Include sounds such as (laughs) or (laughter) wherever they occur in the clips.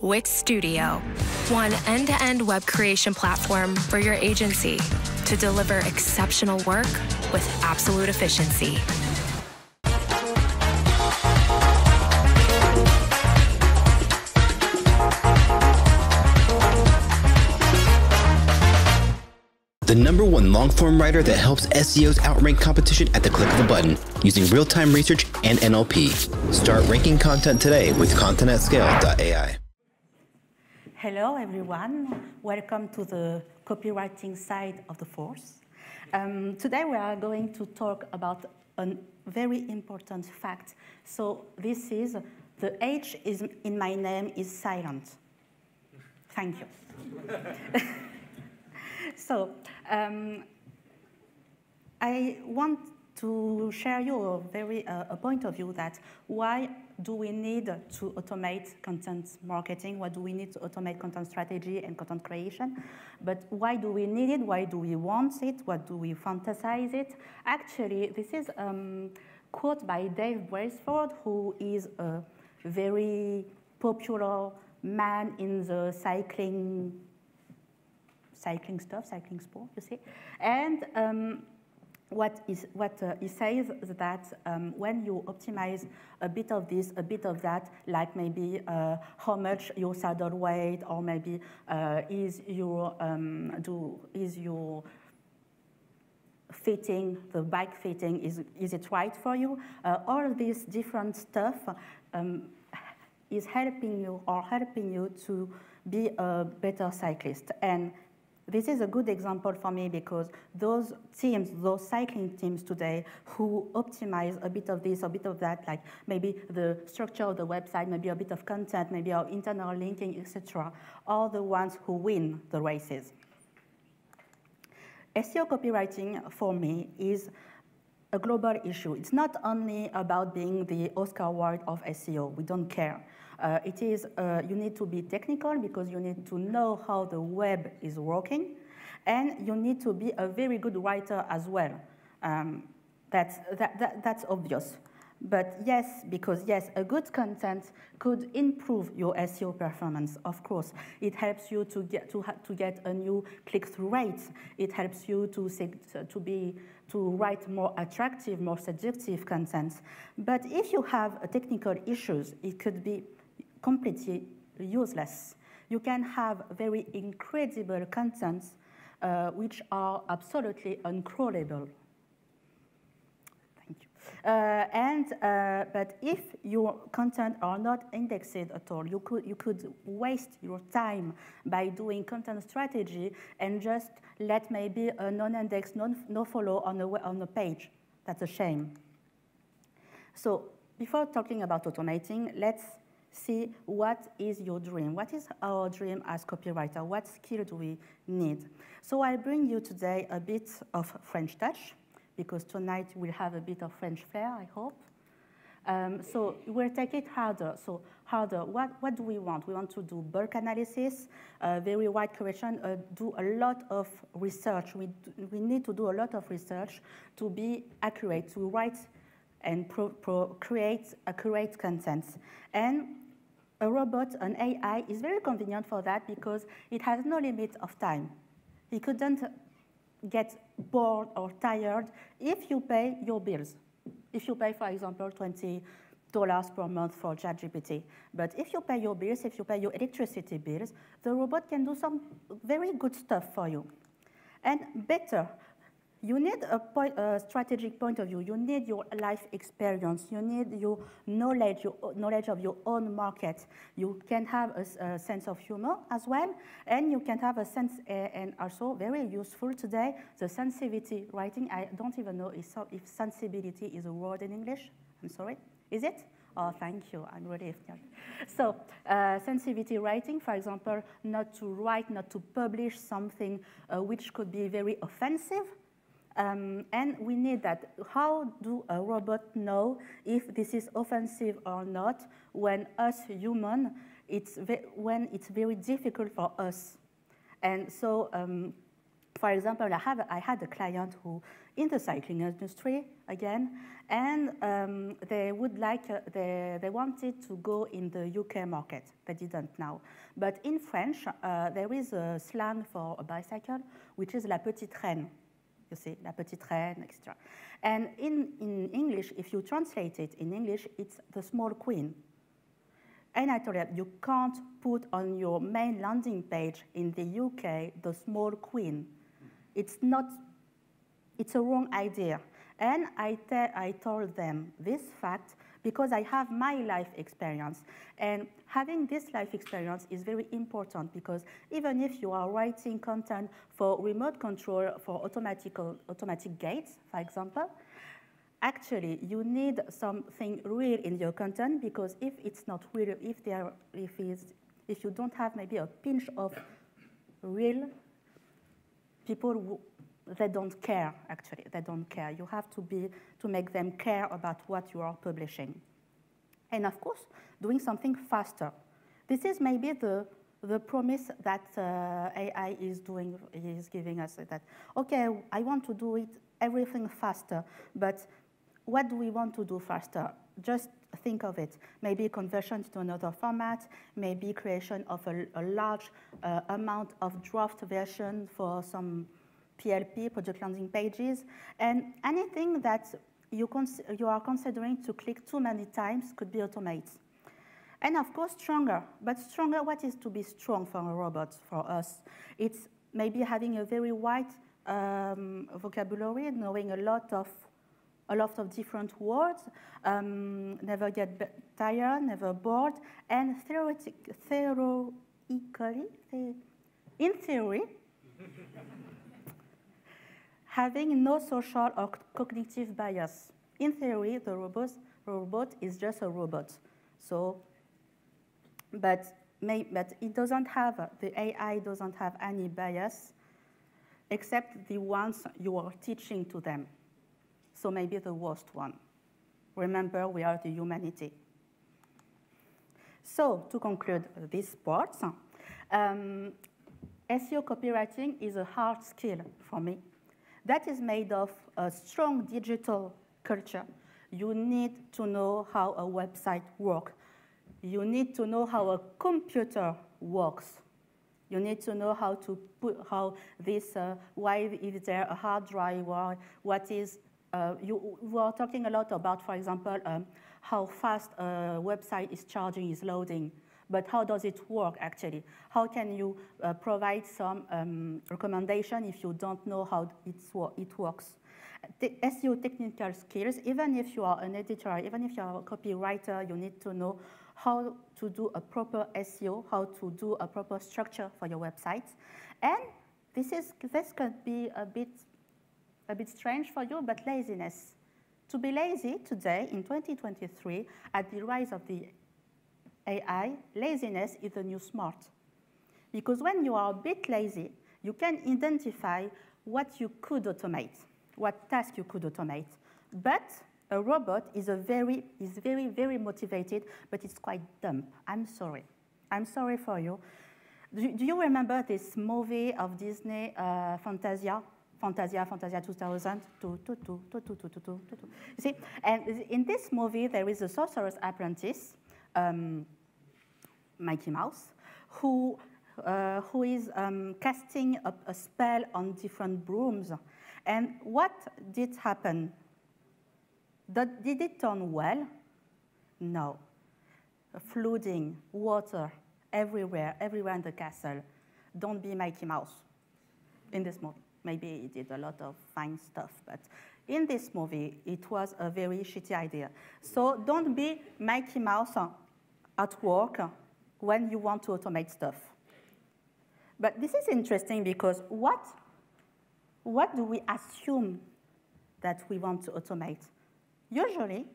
Wix Studio, one end to end web creation platform for your agency to deliver exceptional work with absolute efficiency. the number one long form writer that helps SEOs outrank competition at the click of a button using real time research and NLP. Start ranking content today with contentatscale.ai. Hello, everyone. Welcome to the copywriting side of the force. Um, today, we are going to talk about a very important fact. So, this is the H is in my name is silent. Thank you. (laughs) so, um, I want to share you a very uh, a point of view that why do we need to automate content marketing? What do we need to automate content strategy and content creation? But why do we need it? Why do we want it? What do we fantasize it? Actually, this is a um, quote by Dave Brailsford, who is a very popular man in the cycling cycling stuff, cycling sport, you see. And um, what, is, what uh, he says is that um, when you optimize a bit of this, a bit of that, like maybe uh, how much your saddle weight, or maybe uh, is your um, do is your fitting, the bike fitting, is, is it right for you? Uh, all this different stuff um, is helping you or helping you to be a better cyclist. And this is a good example for me because those teams, those cycling teams today who optimize a bit of this, a bit of that, like maybe the structure of the website, maybe a bit of content, maybe our internal linking, etc., are the ones who win the races. SEO copywriting for me is a global issue. It's not only about being the Oscar Award of SEO. We don't care. Uh, it is, uh, you need to be technical because you need to know how the web is working, and you need to be a very good writer as well. Um, that's, that, that, that's obvious. But yes, because yes, a good content could improve your SEO performance, of course. It helps you to get, to, to get a new click-through rate. It helps you to, to, be, to write more attractive, more seductive content. But if you have technical issues, it could be completely useless. You can have very incredible contents uh, which are absolutely uncrawlable. Thank you. Uh, and, uh, but if your content are not indexed at all, you could, you could waste your time by doing content strategy and just let maybe a non-index, non-follow on, a, on a page. That's a shame. So before talking about automating, let's see what is your dream. What is our dream as copywriter? What skill do we need? So I bring you today a bit of French touch, because tonight we'll have a bit of French flair, I hope. Um, so we'll take it harder. So harder, what, what do we want? We want to do bulk analysis, uh, very wide correction, uh, do a lot of research. We, we need to do a lot of research to be accurate, to write and pro, pro create accurate content. And a robot, an AI, is very convenient for that because it has no limit of time. It couldn't get bored or tired if you pay your bills. If you pay, for example, $20 per month for ChatGPT. But if you pay your bills, if you pay your electricity bills, the robot can do some very good stuff for you. And better, you need a, a, strategic point of view. You need your life experience. You need your knowledge, your knowledge of your own market. You can have a, a sense of humor as well, and you can have a sense, uh, and also very useful today, the sensitivity writing. I don't even know if, if sensibility is a word in English. I'm sorry. Is it? Oh, thank you. I'm really So, uh, sensitivity writing, for example, not to write, not to publish something uh, which could be very offensive um, and we need that. How do a robot know if this is offensive or not when us human, it's when it's very difficult for us? And so, um, for example, I, have, I had a client who in the cycling industry again, and um, they would like, uh, they, they wanted to go in the UK market. They didn't now. But in French, uh, there is a slang for a bicycle, which is la petite reine. You see, la petite reine, etc. And in, in English, if you translate it in English, it's the small queen. And I told you, you can't put on your main landing page in the UK the small queen. It's not, it's a wrong idea. And I, I told them this fact because I have my life experience. And having this life experience is very important because even if you are writing content for remote control for automatic, automatic gates, for example, actually you need something real in your content because if it's not real, if, there, if, if you don't have maybe a pinch of real, people they don't care actually. They don't care. You have to be to make them care about what you are publishing. And of course doing something faster. This is maybe the the promise that uh, AI is doing is giving us that okay I want to do it everything faster but what do we want to do faster? Just think of it. Maybe conversion to another format maybe creation of a, a large uh, amount of draft version for some PLP, project landing pages, and anything that you, you are considering to click too many times could be automated. And of course, stronger. But stronger, what is to be strong for a robot, for us? It's maybe having a very wide um, vocabulary, knowing a lot of a lot of different words, um, never get tired, never bored, and theoretic, theoretically, in theory, having no social or cognitive bias. In theory, the robot, robot is just a robot. So, but, may, but it doesn't have, the AI doesn't have any bias except the ones you are teaching to them. So maybe the worst one. Remember, we are the humanity. So to conclude this part, um, SEO copywriting is a hard skill for me that is made of a strong digital culture. You need to know how a website works. You need to know how a computer works. You need to know how to put how this, uh, why is there a hard drive, or what is, uh, you, we are talking a lot about, for example, um, how fast a website is charging, is loading but how does it work actually? How can you uh, provide some um, recommendation if you don't know how it works? The SEO technical skills, even if you are an editor, even if you are a copywriter, you need to know how to do a proper SEO, how to do a proper structure for your website. And this, is, this could be a bit, a bit strange for you, but laziness. To be lazy today in 2023 at the rise of the AI, laziness is the new smart. Because when you are a bit lazy, you can identify what you could automate, what task you could automate. But a robot is, a very, is very, very motivated, but it's quite dumb. I'm sorry. I'm sorry for you. Do, do you remember this movie of Disney, uh, Fantasia? Fantasia, Fantasia 2000. You see, and in this movie, there is a sorcerer's apprentice um, Mickey Mouse, who, uh, who is um, casting a, a, spell on different brooms. And what did happen? Did, did it turn well? No. Flooding, water, everywhere, everywhere in the castle. Don't be Mickey Mouse in this movie. Maybe he did a lot of fine stuff, but in this movie, it was a very shitty idea. So don't be Mickey Mouse at work when you want to automate stuff. But this is interesting because what, what do we assume that we want to automate? Usually,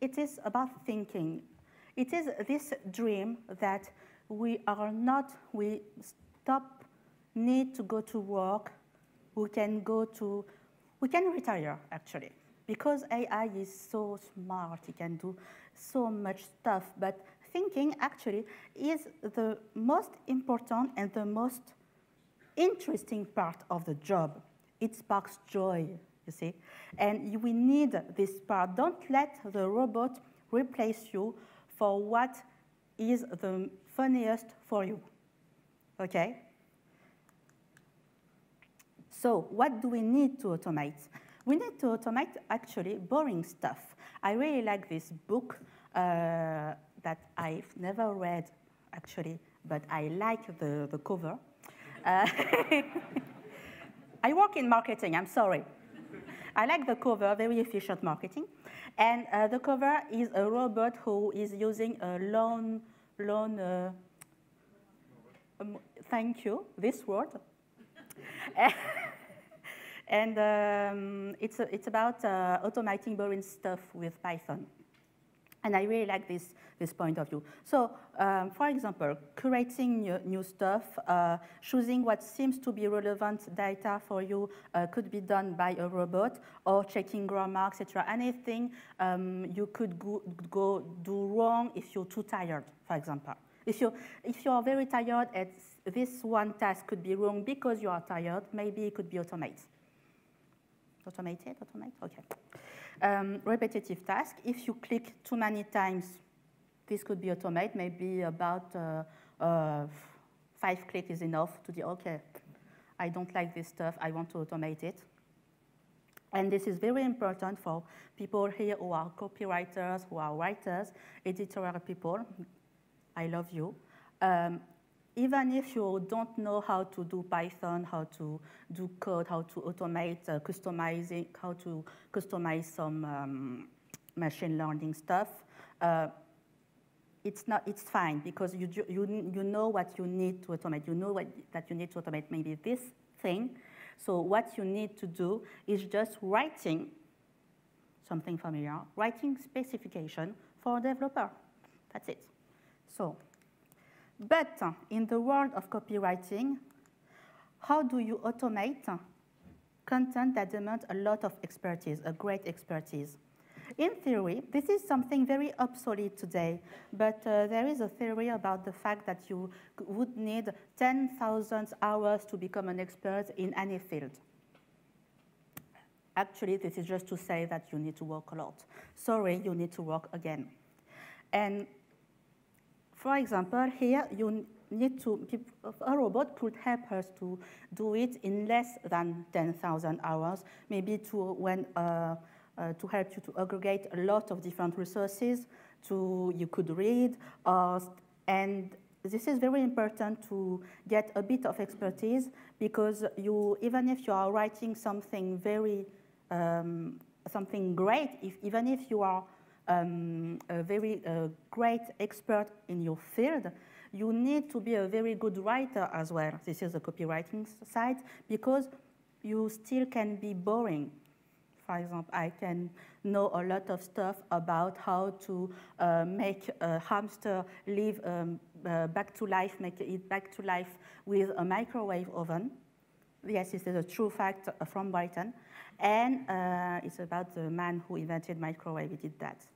it is about thinking. It is this dream that we are not, we stop need to go to work, we can go to, we can retire actually. Because AI is so smart, it can do so much stuff, but thinking actually is the most important and the most interesting part of the job. it sparks joy, you see. And we need this part. Don't let the robot replace you for what is the funniest for you, okay? So what do we need to automate? We need to automate actually boring stuff. I really like this book uh, that I've never read actually, but I like the, the cover. Uh, (laughs) I work in marketing, I'm sorry. I like the cover, very efficient marketing. And uh, the cover is a robot who is using a long, long, uh, um, thank you, this word. (laughs) and um, it's, it's about uh, automating boring stuff with Python. And I really like this, this point of view. So, um, for example, curating new, new stuff, uh, choosing what seems to be relevant data for you uh, could be done by a robot, or checking grammar, etc. Anything um, you could go, go, do wrong if you're too tired, for example. If you're, if you're very tired, this one task could be wrong because you are tired, maybe it could be automated. Automated, automated. okay. Um, repetitive task, if you click too many times, this could be automated, maybe about uh, uh, five clicks is enough to do, okay, I don't like this stuff, I want to automate it. And this is very important for people here who are copywriters, who are writers, editorial people. I love you. Um, even if you don't know how to do Python, how to do code, how to automate uh, customizing, how to customize some um, machine learning stuff, uh, it's not it's fine because you, you you know what you need to automate. You know what, that you need to automate maybe this thing. So what you need to do is just writing something familiar, writing specification for a developer. That's it. So. But in the world of copywriting, how do you automate content that demands a lot of expertise, a great expertise? In theory, this is something very obsolete today, but uh, there is a theory about the fact that you would need 10,000 hours to become an expert in any field. Actually, this is just to say that you need to work a lot. Sorry, you need to work again. And for example, here you need to, a robot could help us to do it in less than 10,000 hours, maybe to, when, uh, uh, to help you to aggregate a lot of different resources to, you could read, uh, and this is very important to get a bit of expertise because you, even if you are writing something very, um, something great, if, even if you are um, a very uh, great expert in your field, you need to be a very good writer as well. This is the copywriting side because you still can be boring. For example, I can know a lot of stuff about how to uh, make a hamster live um, uh, back to life, make it back to life with a microwave oven. Yes, this is a true fact from Brighton. And uh, it's about the man who invented microwave, he did that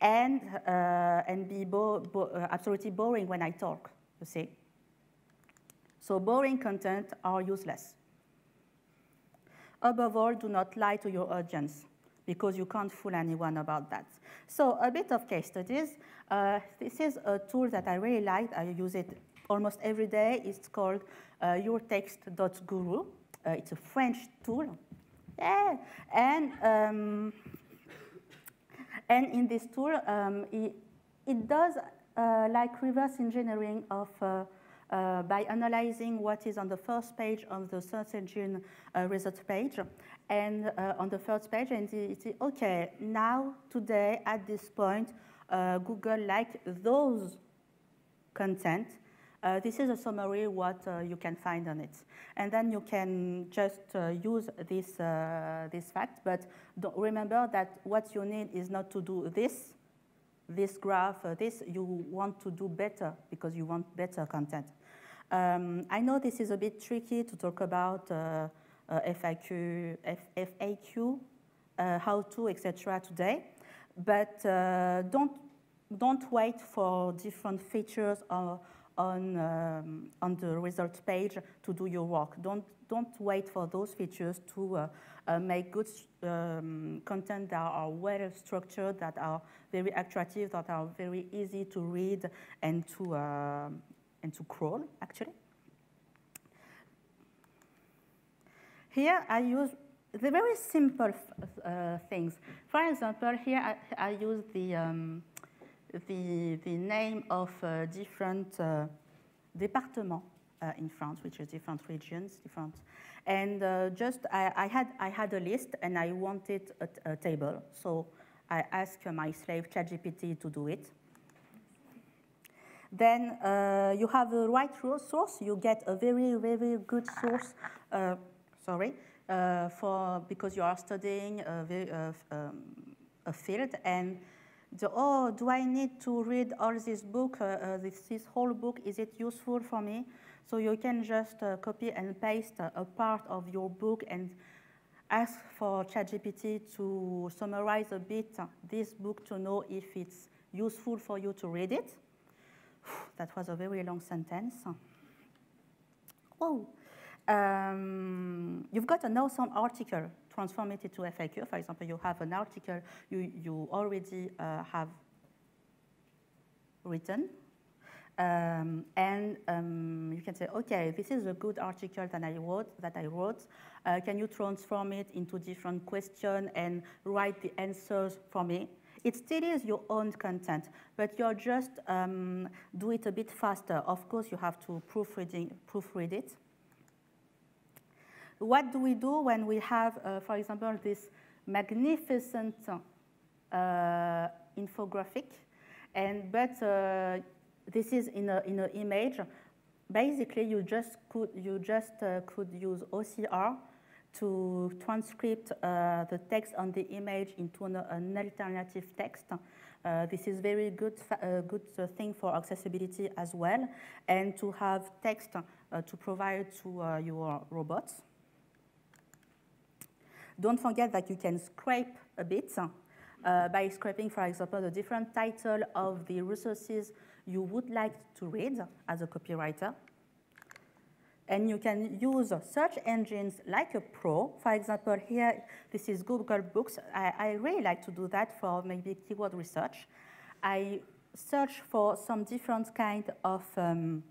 and, uh, and be bo bo uh, absolutely boring when I talk, you see. So boring content are useless. Above all, do not lie to your audience because you can't fool anyone about that. So a bit of case studies. Uh, this is a tool that I really like. I use it almost every day. It's called uh, yourtext.guru. Uh, it's a French tool. Yeah. And um, and in this tool, um, it, it, does uh, like reverse engineering of uh, uh, by analyzing what is on the first page of the search engine uh, result page. And uh, on the first page, and it says, okay, now, today, at this point, uh, Google like those content uh, this is a summary what uh, you can find on it. And then you can just uh, use this, uh, this fact, but remember that what you need is not to do this, this graph, uh, this, you want to do better because you want better content. Um, I know this is a bit tricky to talk about uh, FAQ, F FAQ how to, etc. today, but don't, don't wait for different features or on, um, on the result page to do your work. Don't, don't wait for those features to uh, uh, make good um, content that are well structured, that are very attractive, that are very easy to read and to, uh, and to crawl, actually. Here I use the very simple uh, things. For example, here I, I use the, um, the, the name of uh, different uh, departments uh, in France, which is different regions, different. And uh, just, I, I, had, I had a list and I wanted a, table. So I asked my slave ChatGPT to do it. Then uh, you have the right source. You get a very, very good source, sorry, uh, for because you are studying a, um, a field and the, oh, do I need to read all this book, uh, uh, this, this, whole book, is it useful for me? So you can just uh, copy and paste a part of your book and ask for ChatGPT to summarize a bit this book to know if it's useful for you to read it. (sighs) That was a very long sentence. Oh, um, you've got an awesome article, transform it into FAQ. For example, you have an article you, you already uh, have written. Um, and um, you can say, okay, this is a good article that I wrote. That I wrote. Uh, can you transform it into different question and write the answers for me? It still is your own content, but you're just um, do it a bit faster. Of course, you have to proofreading, proofread it. What do we do when we have, uh, for example, this magnificent uh, infographic, and but uh, this is in a in an image. Basically, you just could you just uh, could use OCR to transcript uh, the text on the image into an, an alternative text. Uh, this is very good, uh, good uh, thing for accessibility as well, and to have text uh, to provide to your robots. Don't forget that you can scrape a bit uh, by scraping, for example, the different title of the resources you would like to read as a copywriter. And you can use search engines like a pro. For example, here, this is Google Books. I, I really like to do that for maybe keyword research. I search for some different kind of um,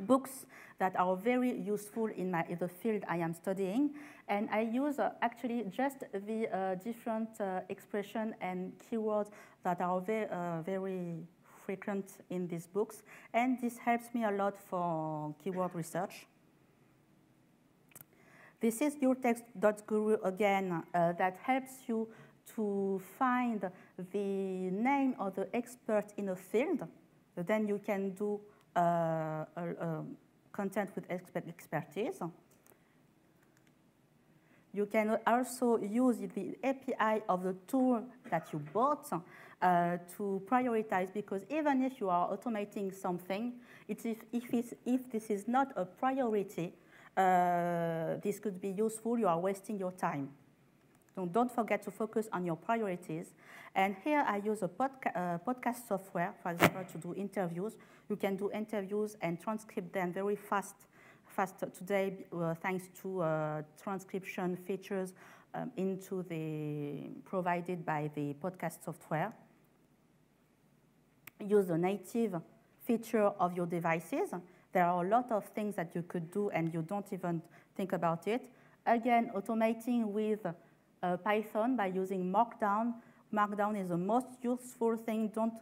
books that are very useful in, my, the field I am studying. And I use uh, actually just the uh, different uh, expression and keywords that are very, uh, very frequent in these books. And this helps me a lot for keyword research. This is yourtext.guru again uh, that helps you to find the name of the expert in a field. Then you can do content with expert expertise. You can also use the API of the tool that you bought uh, to prioritize because even if you are automating something, if, if, if this is not a priority, uh, this could be useful, you are wasting your time. So don't forget to focus on your priorities. And here I use a podca uh, podcast software, for example, to do interviews. You can do interviews and transcript them very fast fast today uh, thanks to uh, transcription features um, into the provided by the podcast software. Use the native feature of your devices. There are a lot of things that you could do and you don't even think about it. Again, automating with uh, Python by using Markdown. Markdown is the most useful thing. Don't,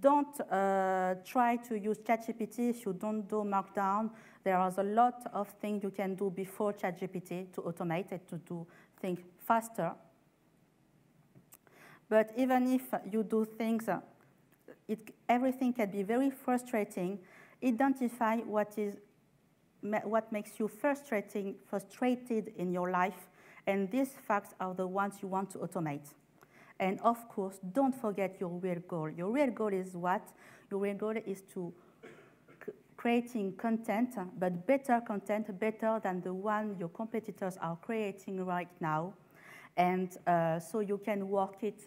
don't uh, try to use ChatGPT if you don't do Markdown. There are a lot of things you can do before ChatGPT to automate it, to do things faster. But even if you do things, uh, it, everything can be very frustrating. Identify what, is, what makes you frustrating, frustrated in your life, and these facts are the ones you want to automate. And of course, don't forget your real goal. Your real goal is what? Your real goal is to creating content, but better content, better than the one your competitors are creating right now. And uh, so you can work it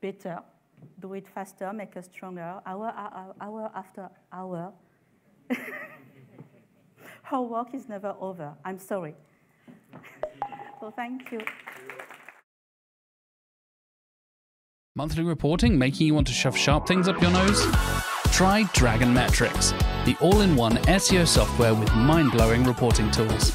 better, do it faster, make it stronger, hour, hour, hour after hour, (laughs) Our work is never over. I'm sorry. (laughs) so thank you. Monthly reporting making you want to shove sharp things up your nose? Try Dragon Metrics, the all in one SEO software with mind blowing reporting tools.